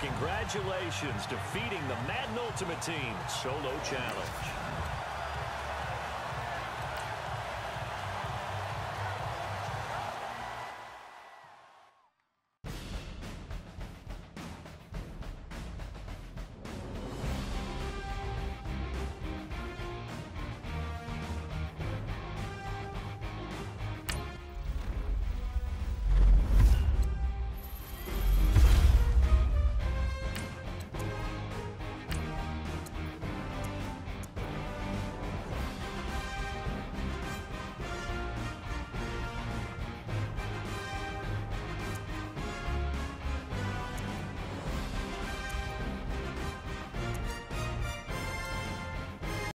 Congratulations defeating the Madden Ultimate Team Solo Challenge.